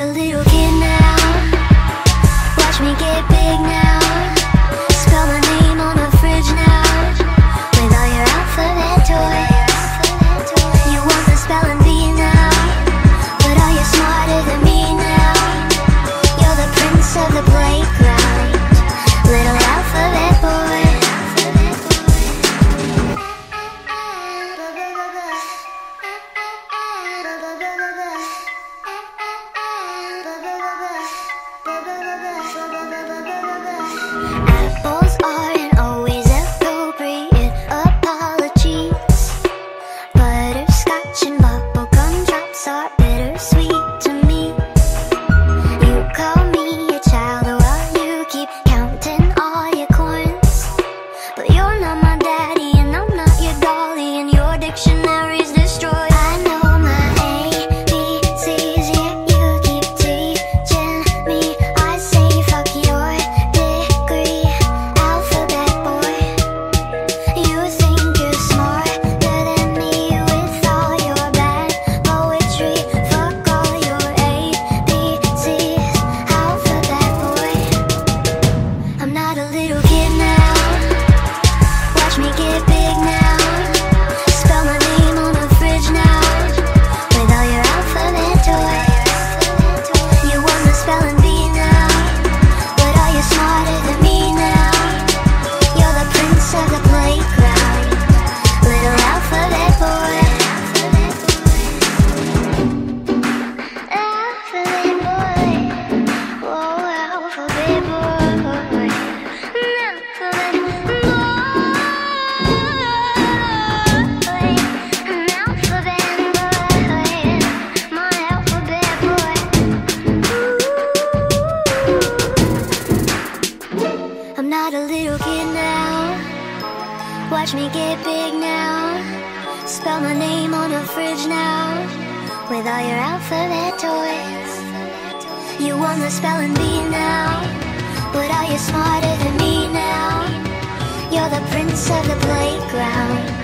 a little Watch me get big now. Spell my name on the fridge now. With all your alphabet toys. You wanna spell spelling bee smarter than me now. You're the prince of the playground.